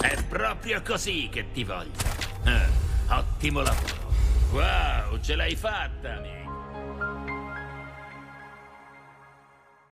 È proprio così che ti voglio. Eh, ottimo lavoro. Wow, ce l'hai fatta, amico.